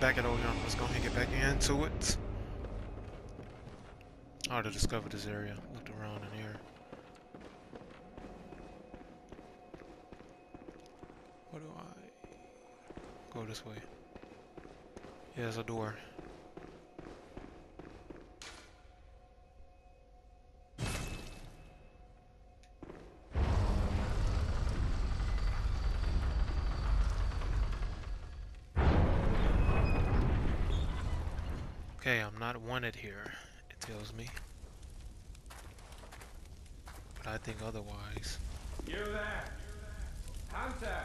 back over here. Let's go ahead and get back into it. I to discover this area. Looked around in here. What do I... Go this way. Yeah, there's a door. Okay, I'm not wanted here, it tells me. But I think otherwise. You there! Hunter!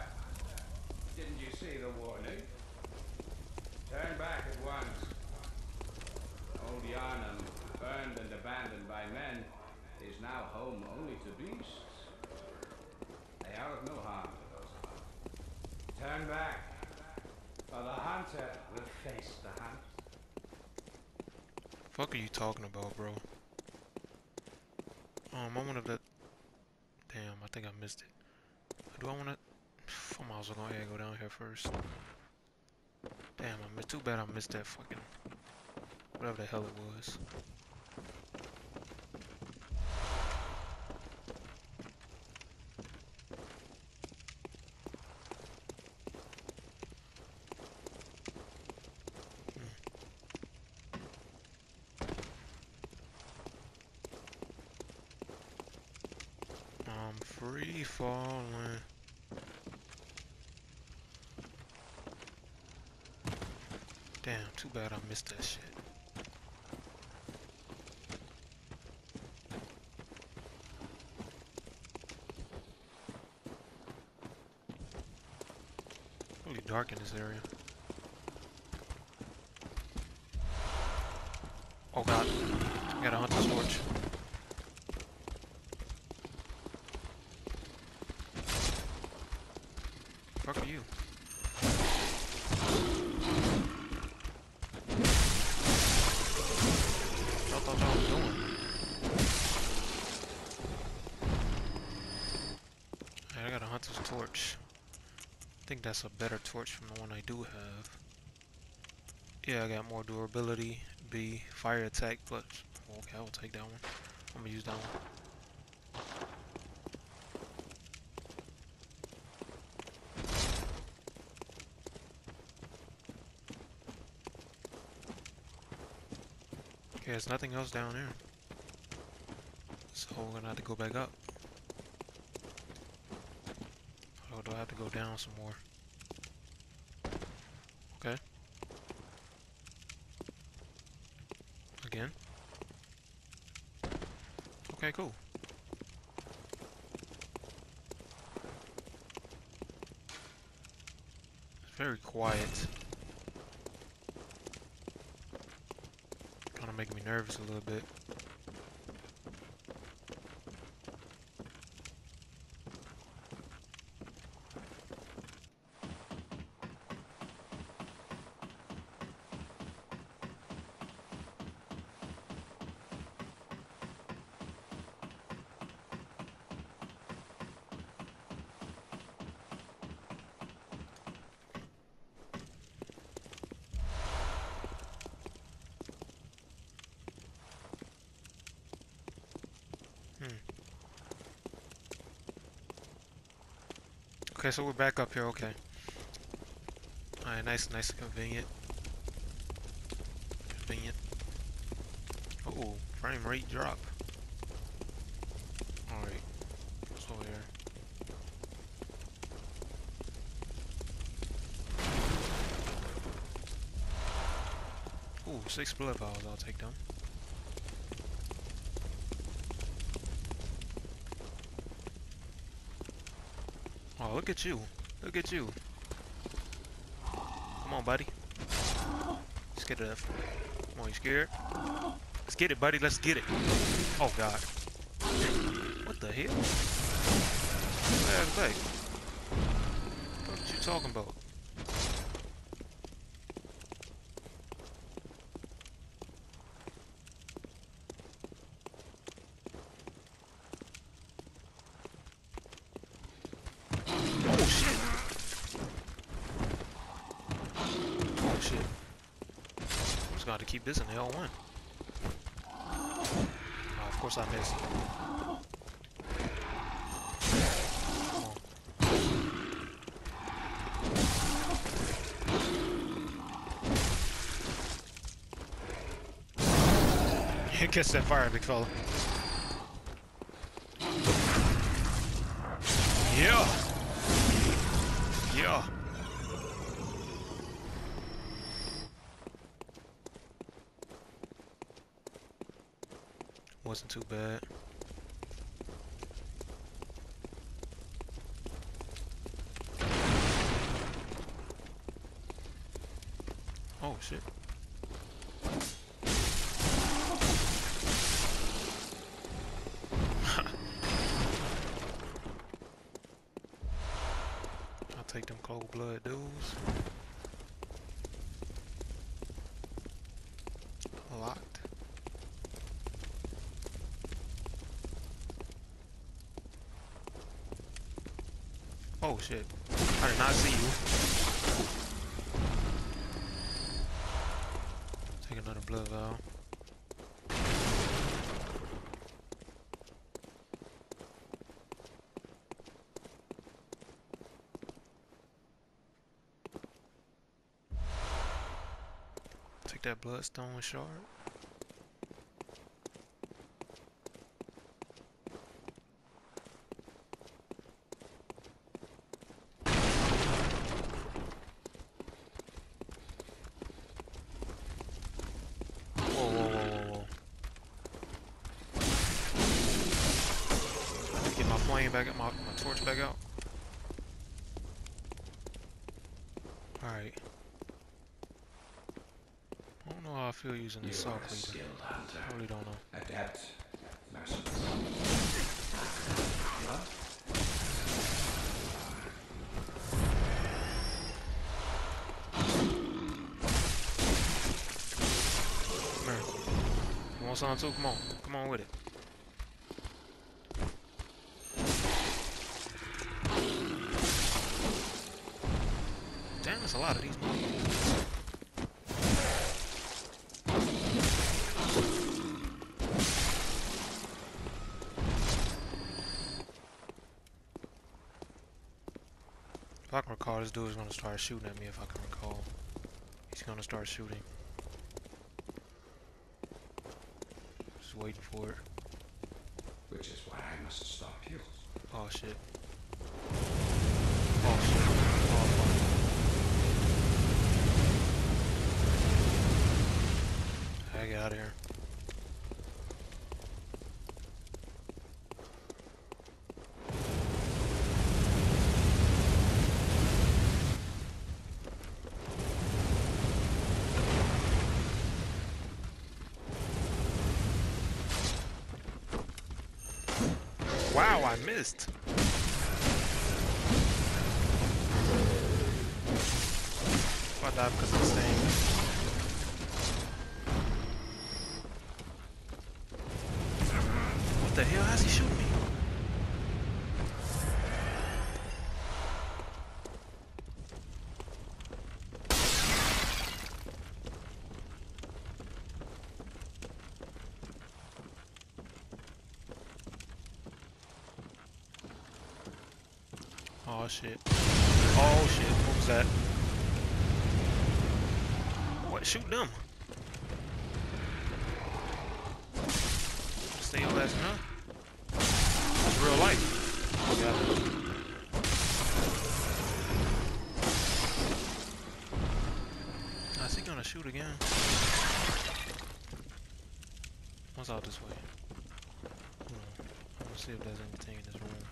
Didn't you see the warning? Turn back at once. Old Yharnam, burned and abandoned by men, is now home only to beasts. They are of no harm to those. of us. Turn back, for the hunter will face the hunt. Fuck are you talking about, bro? Um, I wanted to... Damn, I think I missed it. Do I wanna... I might as well go and go down here first. Damn, I missed... Too bad I missed that fucking... Whatever the hell it was. I'm free falling. Damn, too bad I missed that shit. Really dark in this area. Oh god, I got a hunter's torch. Fuck are you? What y'all thought y'all was doing? Hunter's torch. I think that's a better torch from the one I do have. Yeah, I got more durability, B, fire attack, but okay, I will take that one. I'm gonna use that one. Okay, there's nothing else down there. So we're gonna have to go back up. Oh, do I have to go down some more? Okay. Again. Okay, cool. It's very quiet. Kind of making me nervous a little bit. Okay, so we're back up here, okay. Alright, nice, nice convenient. Convenient. Oh, frame rate drop. Alright, so here. Ooh, six blood vials, I'll take them. Look at you. Look at you. Come on, buddy. Let's get it up. Come on, you scared? Let's get it, buddy. Let's get it. Oh, God. What the hell? Ass back. What you talking about? Oh shit! Oh shit! gonna have to keep this in L1. Oh, uh, of course I missed. Catch that fire, big fella. Yeah. Wasn't too bad. Oh shit. I'll take them cold blood dudes. Oh shit. I did not see you. Take another blood vial. Take that bloodstone shard. Get my flame back up, my, my torch back out. Alright. I don't know how I feel using this saw cleaver. I really don't know. Merciless. Come here. You want some too? Come on. Come on with it. Lot of these. If I can recall, this dude is gonna start shooting at me if I can recall. He's gonna start shooting. Just waiting for it. Which is why I must stop you. Oh shit. Oh shit. Oh fuck. I get out of here. Wow, I missed. I died because of the stain. What the hell? He shooting me? Oh shit. Oh shit. What was that? What? Shoot them. Stay on that, huh? Shoot again? What's out this way? Hmm. On. I'm see if there's anything in this room.